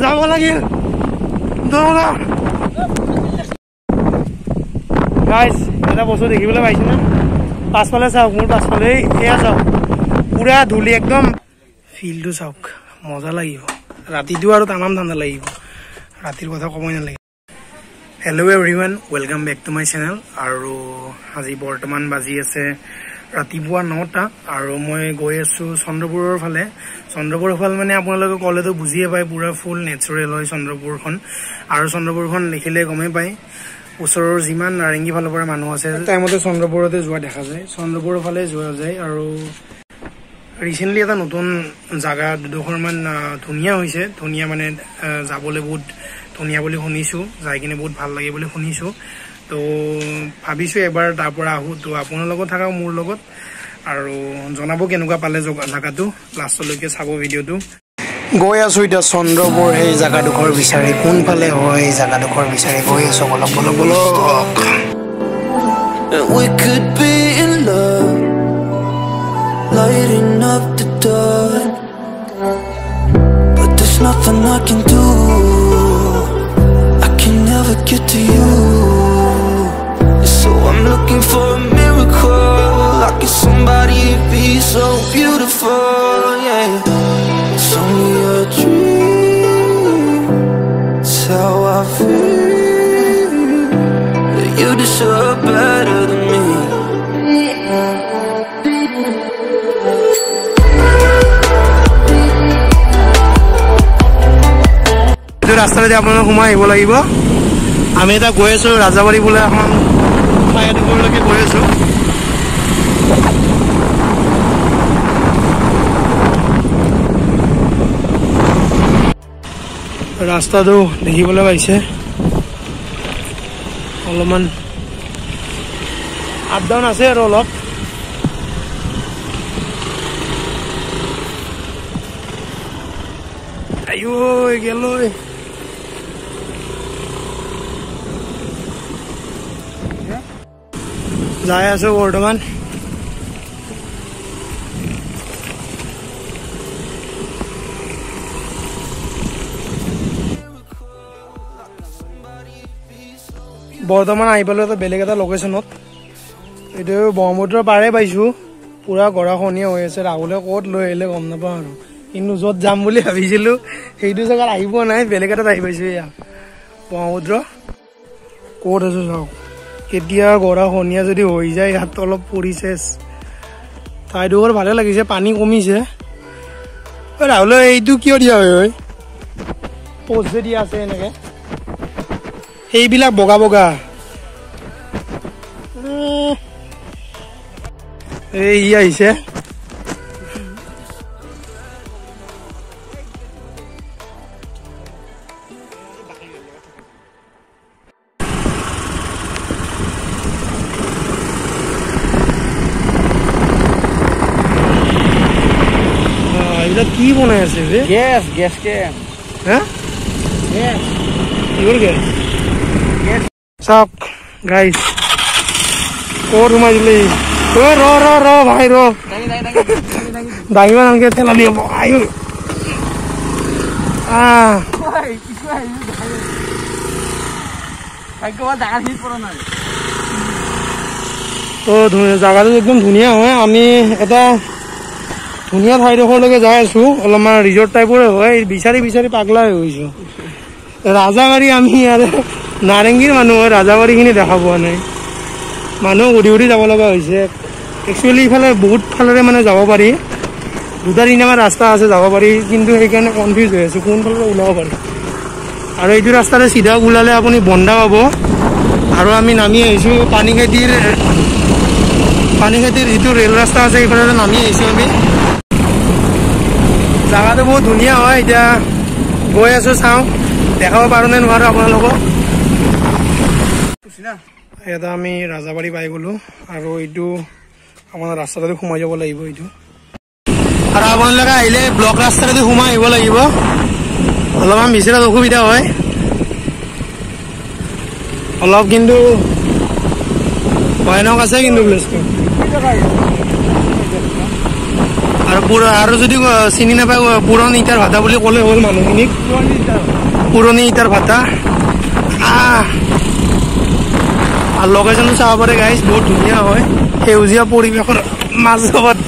যাব লাগিল। এটা বস্তু দেখিবলৈ পাইছেনে? পাছফালে চাওক মোৰ পাছফালে এয়া চাওক। পুৰা ধূলি একদম। ফিল্ডটো চাওক মজা লাগিব। ৰাতিটো আৰু তামাম ঠাণ্ডা লাগিব। ৰাতিৰ কথা ক'বই নালাগে। Hello' everyone welcome back to my channel আৰু আজি বৰ্তমান বাজি আছে ৰাতিপুৱা নটা আৰু মই গৈ আছো চন্দ্ৰপুৰৰ ফালে। চন্দ্ৰপুৰৰ ফালে মানে আপোনালোকে ক'লেতো বুজিয়ে পায় পুৰা ফুল নেচাৰেল হয় চন্দ্ৰপুৰখন। আৰু চন্দ্ৰপুৰখন দেখিলে গমেই পায় ওচৰৰ যিমান নাৰেংগী ফালৰ পৰা মানুহ আছে টাইমতে চন্দ্ৰপুৰতে যোৱা দেখা যায়। চন্দ্ৰপুৰৰ ফালে যোৱা যায় আৰু ৰিচেণ্টলি এটা নতুন জাগা দুডোখৰমান ধুনীয়া হৈছে। ধুনীয়া মানে যাবলৈ বহুত ধুনীয়া বুলি শুনিছোঁ যাই কিনে বহুত ভাল লাগে বুলি শুনিছোঁ। তো ভাবিছোঁ এবাৰ তাৰ পৰা আহোঁ তো আপোনাৰ লগত থাকক মোৰ লগত আৰু জনাব কেনেকুৱা পালে জগা- জাগাটো লাষ্টলৈকে চাব ভিডিঅ'টো গৈ আছোঁ এতিয়া চন্দ্ৰপুৰ সেই জাগাডোখৰ বিচাৰি কোনফালে হয় এই জাগাডোখৰ বিচাৰি গৈ আছোঁ অলপ অলপ অলপ we could be in love, lighting up the dark. But there's nothing I can do. I can never get to you. I'm looking for a miracle. Like if somebody be so beautiful, yeah. It's only a dream. It's how I feel. You deserve better than me. ৰাস্তাতে আপোনালোক সোমাই আহিব লাগিব আমি এতিয়া গৈ আছোঁ ৰাজাবাৰী বোলে এখন ঠাই গৈ আছোঁ ৰাস্তাটো দেখিবলৈ পাইছে অলপমান আপ ডাউন আছে আৰু অলপ আইও গেল যাই আছো বৰ্তমান বৰ্তমান আহি পালো এটা বেলেগ এটা লোকেশ্যনত এইটো ব্ৰহ্মপুত্ৰৰ পাৰে পাইছো। পুৰা গৰাখনীয়া হৈ আছে। ৰাহুলে ক'ত লৈ আহিলে গম নাপাওঁ আৰু। কিন্তু য'ত যাম বুলি ভাবিছিলো সেইটো জেগাত আহি পোৱা নাই। বেলেগ এটাত আহি পাইছো এয়া। ব্ৰহ্মপুত্ৰ। ক'ত আছো চাওক। কেতিয়া গৰাখনীয়া যদি হৈ যায় ইয়াত অলপ পৰিছে ঠাইডোখৰ ভালে লাগিছে পানী কমিছে। ৰাহুল এইটো কিয় দিয়া হয় প'ষ্ট যে দিয়া আছে এনেকে। সেইবিলাক বগা বগা। এই আহিছে। কি বনাই আছে বে. কিহৰ গেছ চাওক গাইছ ক'ত সোমাই দিলে ৰ ৰ ৰ ভাই ৰ. দাঙিব ঠেলা. তো জাগাটো একদম ধুনীয়া হয় আমি এটা ধুনীয়া ঠাইডোখৰলৈকে যাই আছো। অলপমান ৰিজৰ্ট টাইপৰে হয় বিচাৰি বিচাৰি পাগলা হৈ গৈছো। ৰাজাবাৰী আমি ইয়াৰে নাৰেংগীৰ মানুহ হয় ৰাজাবাৰীখিনি দেখা পোৱা নাই। মানুহ উধি উধি যাব লগা হৈছে। একচুৱেলি ইফালে বহুত ফালেৰে মানে যাব পাৰি। দুটা তিনিটামান ৰাস্তা আছে যাব পাৰি কিন্তু সেইকাৰণে কনফিউজ হৈ আছো কোনফালে ওলাব পাৰি। আৰু এইটো ৰাস্তাৰে চিধা ওলালে আপুনি বন্ধা পাব। আৰু আমি নামি আহিছো পানী খেতিৰ পানী খেতিৰ যিটো ৰেল ৰাস্তা আছে সেইফালে নামি আহিছো আমি। জাগাটো বহুত ধুনীয়া হয় এতিয়া গৈ আছো চাওঁ। দেখাব পাৰো নে নোৱাৰো আপোনালোকক? এটা আমি ৰাজাবাৰী পাই গলো আৰু এইটো আপোনাৰ ৰাস্তাটোতে সোমাই যাব লাগিব এইটো। আৰু আপোনালোকে আহিলে ব্লক ৰাস্তাটোতে সোমাই আহিব লাগিব। অলপমান বিচৰাত অসুবিধা হয়। অলপ কিন্তু ভয়ানক আছে কিন্তু প্লেচটো আৰু যদি চিনি নাপায় পুৰণি ইটাৰ ভাটা বুলি ক'লে হ'ল মানুহখিনিক। পুৰণি ইটাৰ ভাটা। আহ আৰু লোকেশ্যনটো চাব পাৰে গাইজ বহুত ধুনীয়া হয়। সেউজীয়া পৰিৱেশৰ মাজত।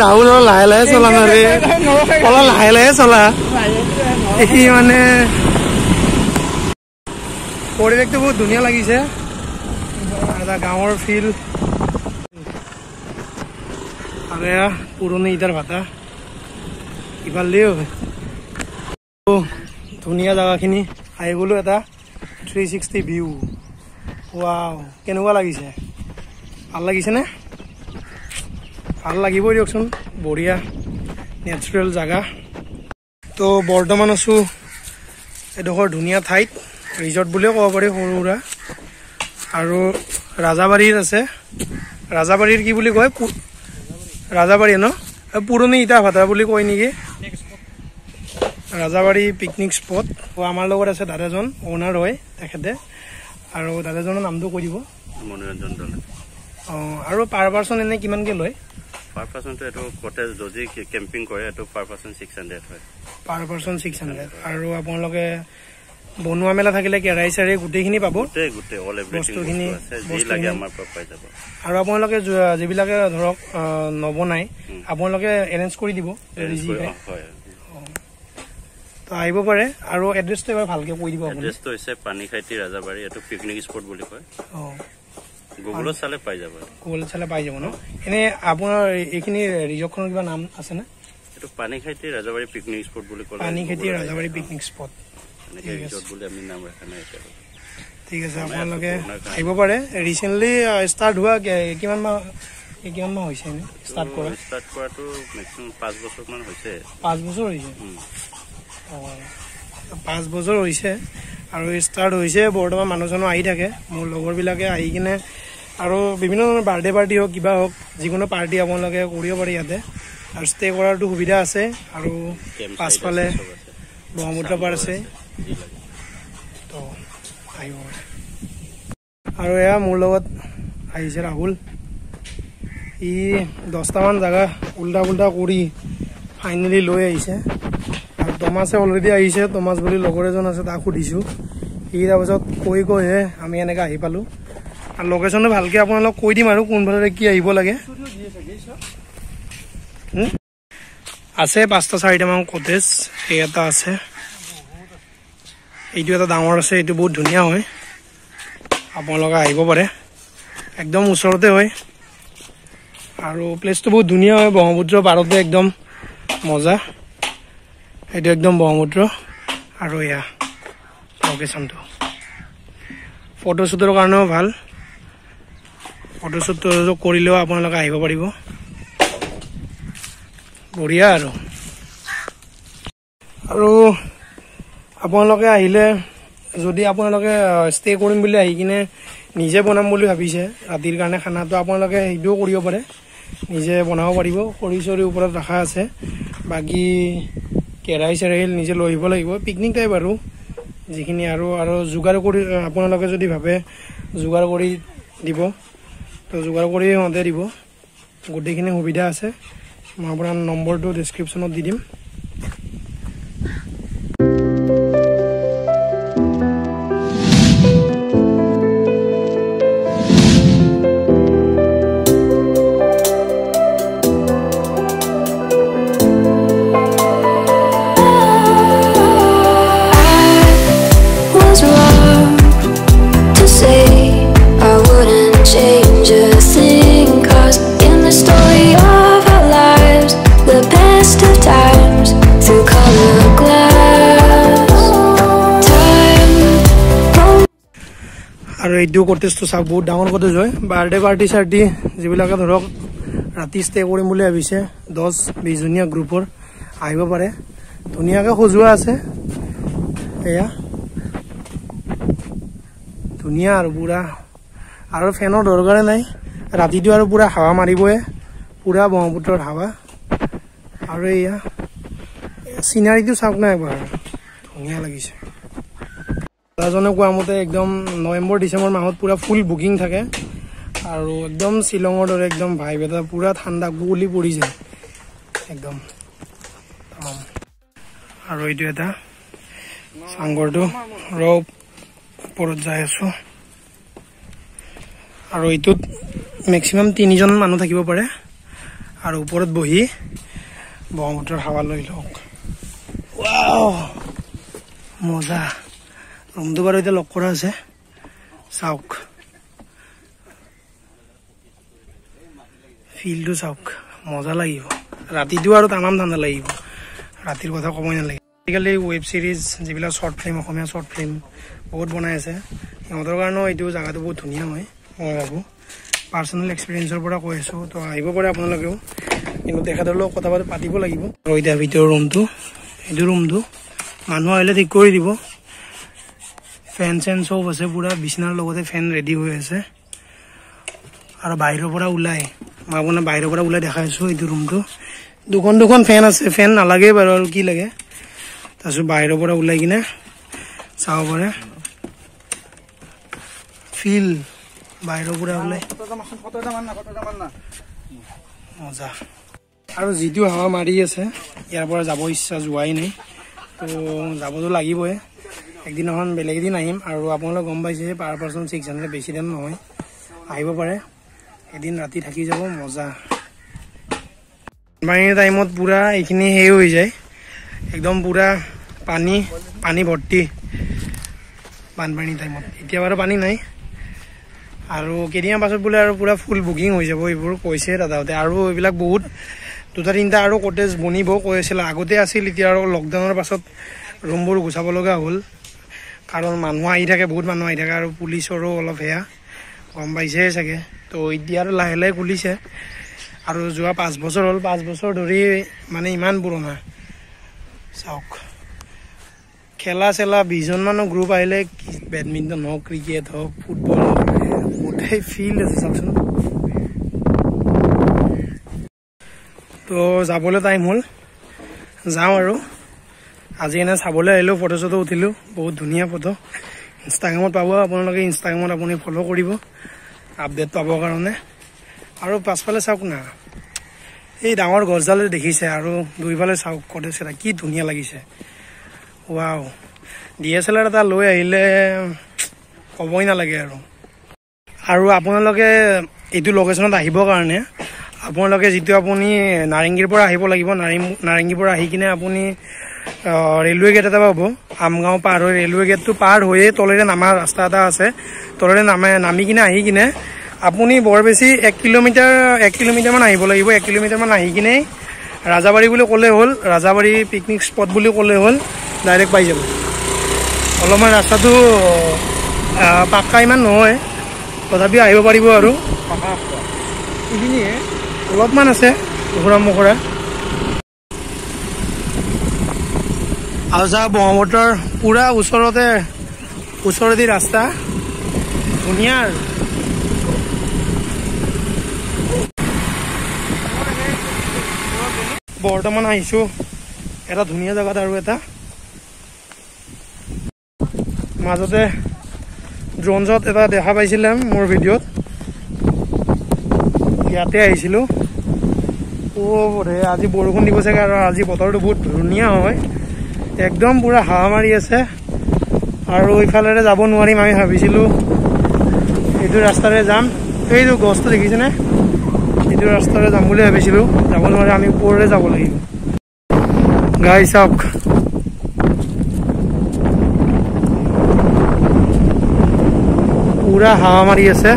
ৰাহুল অলপ লাহে লাহে চলা নাৰে অলপ লাহে লাহে চলা। সি মানে পৰিৱেশটো বহুত ধুনীয়া লাগিছে। এটা গাঁৱৰ ফিল্ড এয়া পুৰণি ইটাৰ ভাটা। ইফালেও ধুনীয়া জেগাখিনি আহি গ'লো এটা থ্ৰী ছিক্সটি ভিউ ৱাও কেনেকুৱা লাগিছে? ভাল লাগিছেনে? ভাল লাগিবই দিয়কচোন বঢ়িয়া নেচাৰেল জেগা। তো বৰ্তমান আছোঁ এডোখৰ ধুনীয়া ঠাইত ৰিজৰ্ট বুলিও ক'ব পাৰি সৰু সুৰা আৰু ৰাজাবাৰীত আছে। ৰাজাবাৰীৰ কি বুলি কয়? ৰাজাবাৰী ন? পুৰণি ইটা ভাটা বুলি কয় নেকি? ৰাজাবাৰী পিকনিক স্পট আমাৰ লগত আছে দাদাজন অ'নাৰ হয় তেখেতে। আৰু দাদাজনৰ নামটো কৈ দিব। মনোৰঞ্জন দলে। অঁ আৰু পাৰ পাৰ্চন এনে কিমানকৈ লয়? পাৰ পাৰ্চনটো এইটো কটেজ যদি কেম্পিং কৰে এইটো পাৰ পাৰ্চন ছিক্স হাণ্ড্ৰেড হয়। পাৰ পাৰ্চন ছিক্স হাণ্ড্ৰেড আৰু আপোনালোকে বনোৱা মেলা থাকিলে কেৰাহী চেৰাহী গোটেইখিনি পাব? বস্তুখিনি- আৰু আপোনালোকে যিবিলাকে ধৰক নবনাই আপোনালোকে এৰেঞ্জ কৰি দিব যদি যি খায়। হয় তো আহিব পাৰে আৰু এড্ৰেছটো এবাৰ ভালকৈ কৈ দিব এড্ৰেছটো হৈছে পানীখাইটি ৰাজাবাৰী এইটো পিকনিক স্পট বুলি কয়। অঁ। গুগলত চালে পাই যাব গুগলত চালে পাই যাব ন? এনে আপোনাৰ এইখিনি ৰিজৰ্টখনৰ কিবা নাম আছেনে? এইটো পানীখাইটি ৰাজাবাৰী পিকনিক স্পট বুলি ক'লে পানী খেতি গুগলত আহি ৰাজাবাৰী। পিকনিক স্পট এনেকে ঠিক আছে। ৰিজৰ্ট বুলি আমি নাম ৰখা নাই এতিয়ালৈ। ঠিক আছে বনাই আছো, আপোনালোকে। আহিব পাৰে। ৰিচেণ্টলি ষ্টাৰ্ট হোৱা কিমান মাহ কিমান মাহ হৈছে এনে? ষ্টাৰ্ট কৰা? ষ্টাৰ্ট কৰাটো মেক্সিমাম পাঁচ বছৰমান হৈছে। পাঁচ বছৰ হৈছে? পাঁচ বছৰ হৈছে আৰু ষ্টাৰ্ট হৈছে বৰ্তমান মানুহজনো আহি থাকে। মোৰ লগৰবিলাকে আহি কিনে আৰু বিভিন্ন ধৰণৰ বাৰ্থডে পাৰ্টি হওক কিবা হওক যিকোনো পাৰ্টি আপোনালোকে কৰিব পাৰে ইয়াতে। আৰু ষ্টে কৰাৰতো সুবিধা আছে। আৰু পাছফালে। ব্ৰহ্মপুত্ৰ পাৰ আছে। তো আহিব আৰু এয়া মোৰ লগত আহিছে ৰাহুল। ই দহটামান জেগা উল্টা পুল্টা কৰি ফাইনেলি লৈ আহিছে। আৰু টমাছে অলৰেডি আহিছে টমাছ বুলি লগৰ এজন আছে তাক সুধিছোঁ। সি তাৰপিছত কৈ কৈহে আমি এনেকৈ আহি পালোঁ। আৰু লোকেশ্যনটো ভালকৈ আপোনালোক কৈ দিম আৰু কোনফালে কি আহিব লাগে? আছে পাঁচটা চাৰিটামান কটেজ এই এটা আছে। এইটো এটা ডাঙৰ আছে এইটো বহুত ধুনীয়া হয়। আপোনালোকে আহিব পাৰে। একদম ওচৰতে হয়। আৰু প্লেচটো বহুত ধুনীয়া হয় ব্ৰহ্মপুত্ৰ পাৰতে একদম মজা। এইটো একদম ব্ৰহ্মপুত্ৰ। আৰু এয়া লোকেশ্যনটো ফটোশ্বুটৰ কাৰণেও ভাল। ফটোশ্বুট কৰিলেও আপোনালোকে আহিব পাৰিব। বঢ়িয়া আৰু। আৰু আপোনালোকে আহিলে যদি আপোনালোকে ষ্টে কৰিম বুলি আহি কিনে নিজে বনাম বুলি ভাবিছে ৰাতিৰ কাৰণে খানাটো আপোনালোকে সেইটোও কৰিব পাৰে নিজে বনাব পাৰিব খৰি চৰিৰ ওপৰত ৰখা আছে বাকী কেৰাহী চেৰাহী নিজে লৈ আহিব লাগিব পিকনিক টাইপ আৰু যিখিনি আৰু আৰু যোগাৰ কৰি আপোনালোকে যদি ভাবে যোগাৰ কৰি দিব তো যোগাৰ কৰি সিহঁতে দিব গোটেইখিনি সুবিধা আছে মই আপোনাৰ নম্বৰটো ডিছক্ৰিপশ্যনত দি দিম। আৰু এইটো কটেজটো চাওক বহুত ডাঙৰ কটেজ হয়। বাৰ্থডে পাৰ্টি চাৰ্টি যিবিলাকে ধৰক ৰাতি ষ্টে কৰিম বুলি ভাবিছে দহ বিছজনীয়া গ্ৰুপৰ আহিব পাৰে। ধুনীয়াকৈ সজোৱা আছে। এয়া। ধুনীয়া আৰু পূৰা। আৰু ফেনৰ দৰকাৰে নাই। ৰাতিটো আৰু পূৰা হাৱা মাৰিবই। পূৰা ব্ৰহ্মপুত্ৰৰ হাৱা। আৰু এয়া। চিনাৰীটো চাওক না এবাৰ। ধুনীয়া লাগিছে। দাদাজনে কোৱা মতে একদম নৱেম্বৰ ডিচেম্বৰ মাহত পূৰা ফুল বুকিং থাকে। আৰু একদম শ্বিলঙৰ দৰে একদম ভাইব এটা পূৰা ঠাণ্ডা কুঁৱলী পৰি যায় একদম আৰু এইটো এটা। চাংঘৰটো ৰ ওপৰত যাই আছো। আৰু এইটোত মেক্সিমাম তিনিজন মানুহ থাকিব পাৰে। আৰু ওপৰত বহি ব্ৰহ্মপুত্ৰৰ হাৱা লৈ লওক। মজা। ৰুমটো বাৰু এতিয়া লক কৰা আছে। চাওক। ফিল্ডটো চাওক। মজা লাগিব। ৰাতিটো আৰু তামাম ঠাণ্ডা লাগিব। ৰাতিৰ কথা ক'বই নালাগে। আজিকালি ৱেব ছিৰিজ যিবিলাক short film Assamese short film বহুত বনাই আছে। সিহঁতৰ কাৰণেও এইটো জেগাটো বহুত ধুনীয়া হয় মই ভাবোঁ। পাৰ্চনেল এক্সপিৰিয়েঞ্চৰ পৰা কৈ আছোঁ। তো আহিব পাৰে আপোনালোকেও। কিন্তু তেখেতৰ লগত কথা পাতি পাতিব লাগিব। আৰু এতিয়া ভিতৰৰ ৰুমটো এইটো ৰুমটো মানুহ আহিলে ঠিক কৰি দিব। ফেন চেন চব আছে পূৰা। বিচনাৰ লগতে ফেন ৰেডি হৈ আছে। আৰু বাহিৰৰ পৰা ওলাই। মই আপোনাৰ বাহিৰৰ পৰা ওলাই দেখাইছোঁ এইটো ৰুমটো দুখন দুখন ফেন আছে। ফেন নালাগে আৰু কি লাগে। তাৰপিছত বাহিৰৰ পৰা ওলাই কিনে চাব পাৰে। ফিল বাহিৰৰ পৰা ওলাই। মজা। আৰু যিটো হাৱা মাৰি আছে ইয়াৰ পৰা যাব ইচ্ছা যোৱাই নাই। তো যাবতো লাগিবই। একদিনাখন বেলেগ এদিন আহিম আৰু আপোনালোকে গম পাইছে পাৰ পাৰ্চন ছিক্স হাণ্ড্ৰেড বেছি দাম নহয়। আহিব পাৰে। এদিন ৰাতি থাকি যাব মজা। বানপানীৰ টাইমত পূৰা এইখিনি সেই হৈ যায়। একদম পূৰা পানী পানী ভৰ্তি। বানপানীৰ টাইমত। এতিয়া বাৰু পানী নাই। আৰু কেইদিনমান পাছত বোলে আৰু পূৰা ফুল বুকিং হৈ যাব এইবোৰ কৈছে দাদাহঁতে। আৰু এইবিলাক বহুত দুটা তিনিটা আৰু কটেজ বনিব কৈ আছিল। আগতে আছিল এতিয়া আৰু লকডাউনৰ পাছত ৰুমবোৰ গুচাব লগা হ'ল। কাৰণ মানুহ আহি থাকে বহুত মানুহ আহি থাকে আৰু পুলিচৰো অলপ সেয়া গম পাইছে চাগে। তো এতিয়া আৰু লাহে লাহে খুলিছে। আৰু যোৱা পাঁচ বছৰ হ'ল পাঁচ বছৰ ধৰি মানে ইমান পুৰণা। চাওক খেলা চেলা বিছজনমানৰ গ্ৰুপ আহিলে বেডমিণ্টন হওক ক্ৰিকেট হওক ফুটবল হওক গোটেই ফিল্ড আছে চাওকচোন। তো যাবলৈ টাইম হ'ল। যাওঁ আৰু। আজি এনে চাবলৈ আহিলোঁ ফটো চটো উঠিলোঁ বহুত ধুনীয়া ফটো। ইনষ্টাগ্ৰামত পাব আপোনালোকে ইনষ্টাগ্ৰামত আপুনি ফ'ল' কৰিব আপডেট পাবৰ কাৰণে। আৰু পাছফালে চাওক না এই ডাঙৰ গছডাল দেখিছে আৰু দুইফালে চাওক কটেজ এটা কি ধুনীয়া লাগিছে। Wow D S L R এটা লৈ আহিলে ক'বই নালাগে আৰু। আৰু আপোনালোকে এইটো লোকেশ্যনত আহিবৰ কাৰণে আপোনালোকে যিটো আপুনি নাৰেংগীৰ পৰা আহিব লাগিব নাৰেং নাৰেংগীৰ পৰা আহি কিনে আপুনি ৰেলৱে গেট এটা পাব। আমগাঁও পাৰ হৈ ৰেলৱে গেটটো পাৰ হৈয়ে তলেৰে নামা ৰাস্তা এটা আছে। তলেৰে নামে নামি কিনে আহি কিনে আপুনি বৰ বেছি এক কিলোমিটাৰ এক কিলোমিটাৰমান আহিব লাগিব। এক কিলোমিটাৰমান আহি কিনে ৰাজাবাৰী বুলি ক'লে হ'ল ৰাজাবাৰী পিকনিক স্পট বুলি ক'লে হ'ল ডাইৰেক্ট পাই যাব। অলপমান ৰাস্তাটো পাক্কা ইমান নহয়। তথাপিও আহিব পাৰিব আৰু। এইখিনিয়ে অলপমান আছে ঘূৰা মোখৰা যা ব্ৰহ্মপুত্ৰৰ পূৰা ওচৰতে ওচৰেদি ৰাস্তা। ধুনীয়া আৰু। বৰ্তমান আহিছোঁ এটা ধুনীয়া জেগাত আৰু এটা। মাজতে ড্ৰ'নছত এটা দেখা পাইছিলে মোৰ ভিডিঅ'ত। ইয়াতে আহিছিলোঁ। অ' আজি বৰষুণ দিব চাগে আৰু আজি বতৰটো বহুত ধুনীয়া হয়। একদম পূৰা হাৱা মাৰি আছে। আৰু ইফালেৰে যাব নোৱাৰিম আমি ভাবিছিলোঁ। এইটো ৰাস্তাৰে যাম। এইটো গছটো দেখিছেনে? এইটো ৰাস্তাৰে যাম বুলি ভাবিছিলোঁ। যাব নোৱাৰে আমি ওপৰৰে যাব লাগিব। গাই চাওক। পূৰা হাৱা মাৰি আছে।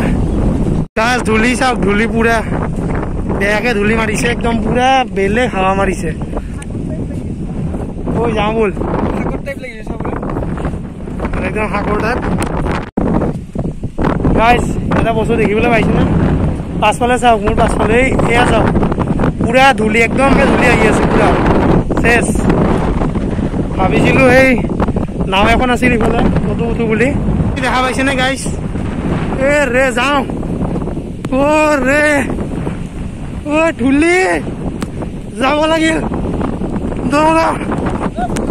ধূলি চাওক ধূলি পূৰা। বেয়াকে ধূলি মাৰিছে একদম পূৰা বেলেগ হাৱা মাৰিছে। ঐ যাওঁ ব'ল। সাগৰ টাইপ লাগিছে চাবলৈ একদম সাগৰ তাত। গাইজ এটা বস্তু দেখিবলৈ পাইছো না? পাছফালে চাওক মোৰ পাছফালে এই এয়া চাওক। পূৰা ধূলি একদমকে ধূলি আহি আছে পূৰা। চেচ ভাবিছিলোঁ এই নাও এখন আছিল ইফালে ফটো উঠো বুলি। দেখা পাইছেনে গাইজ এ ৰে যাওঁ। অ' ৰে। অ' ধূলি। যাব লাগিল দৌৰা। Woo!